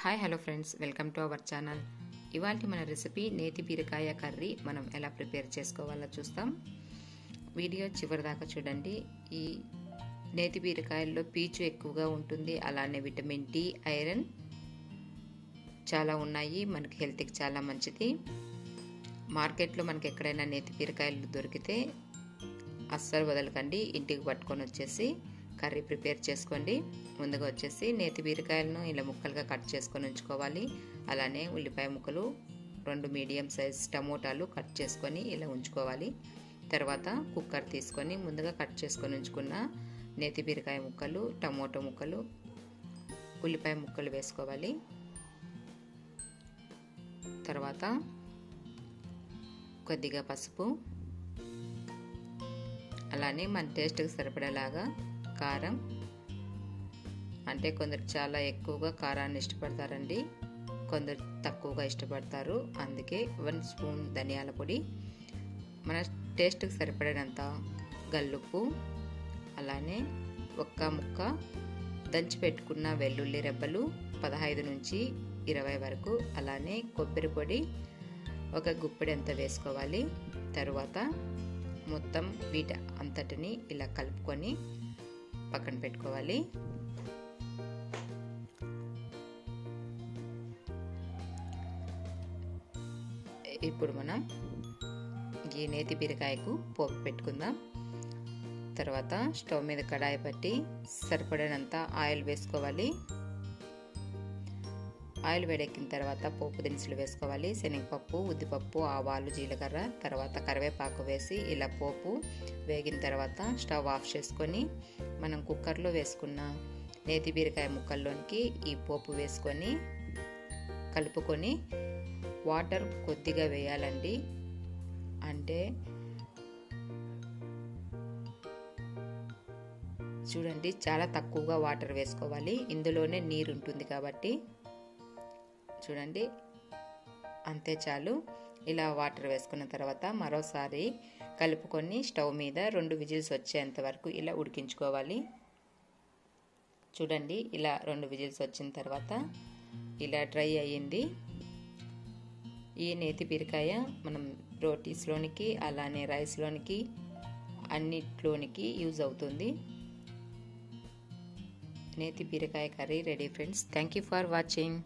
Hi hello friends welcome to our channel ఇవాళ మన recipe నేతి బీరకాయ కర్రీ మనం ఎలా ప్రిపేర్ చేసుకోవాలో చూస్తాం. వీడియో చివరి దాకా చూడండి. ఈ నేతి బీరకాయల్లో పీచు ఎక్కువగా ఉంటుంది. అలానే విటమిన్ డి ఐరన్ చాలా ఉన్నాయి. మనకి హెల్త్కి చాలా మంచిది. మార్కెట్లో మనకి ఎక్కడైనా నేతి బీరకాయలు దొరికితే అస్సలు వదలకండి. ఇంటికి పట్టుకొని వచ్చేసి కర్రీ ప్రిపేర్ చేసుకోండి. ముందుగా వచ్చేసి నేతి బీరకాయలను ఇలా ముక్కలుగా కట్ చేసుకొని ఉంచుకోవాలి. అలానే ఉల్లిపాయ ముక్కలు రెండు మీడియం సైజ్ టమోటాలు కట్ చేసుకొని ఇలా ఉంచుకోవాలి. తర్వాత కుక్కర్ తీసుకొని ముందుగా కట్ చేసుకొని ఉంచుకున్న నేతి బీరకాయ ముక్కలు టమోటో ముక్కలు ఉల్లిపాయ ముక్కలు వేసుకోవాలి. తర్వాత కొద్దిగా పసుపు అలానే మన టేస్ట్కి సరిపడేలాగా కారం. అంటే కొందరు చాలా ఎక్కువగా కారాన్ని ఇష్టపడతారండి. కొందరు తక్కువగా ఇష్టపడతారు. అందుకే వన్ స్పూన్ ధనియాల పొడి. మన టేస్ట్కి సరిపడినంత గల్లుప్పు. అలానే ఒక్క ముక్క దంచి పెట్టుకున్న వెల్లుల్లి రెబ్బలు పదహైదు నుంచి ఇరవై వరకు. అలానే కొబ్బరి పొడి ఒక గుప్పెడు ఎంత వేసుకోవాలి. తరువాత మొత్తం వీట అంతటిని ఇలా కలుపుకొని పక్కన పెట్టుకోవాలి. ఇప్పుడు మనం ఈ నేతి బీరకాయకు పోపు పెట్టుకుందాం. తర్వాత స్టవ్ మీద కడాయి పట్టి సరిపడినంత ఆయిల్ వేసుకోవాలి. ఆయిల్ వేడెక్కిన తర్వాత పోపు దినుసులు వేసుకోవాలి శనగపప్పు ఉద్దిపప్పు ఆవాలు జీలకర్ర తర్వాత కరివేపాకు వేసి ఇలా పోపు వేగిన తర్వాత స్టవ్ ఆఫ్ చేసుకొని మనం కుక్కర్లో వేసుకున్న నేతి బీరకాయ ముక్కల్లోనికి ఈ పోపు వేసుకొని కలుపుకొని వాటర్ కొద్దిగా వేయాలండి. అంటే చూడండి చాలా తక్కువగా వాటర్ వేసుకోవాలి. ఇందులోనే నీరు ఉంటుంది కాబట్టి చూడండి. అంతే చాలు. ఇలా వాటర్ వేసుకున్న తర్వాత మరోసారి కలుపుకొని స్టవ్ మీద రెండు విజిల్స్ వచ్చేంత వరకు ఇలా ఉడికించుకోవాలి. చూడండి ఇలా రెండు విజిల్స్ వచ్చిన తర్వాత ఇలా డ్రై అయ్యింది. ఈ నేతి బీరకాయ మనం రోటీస్లోనికి అలానే రైస్లోనికి అన్నిట్లోనికి యూజ్ అవుతుంది. నేతి బీరకాయ curry ready friends. Thank you for watching.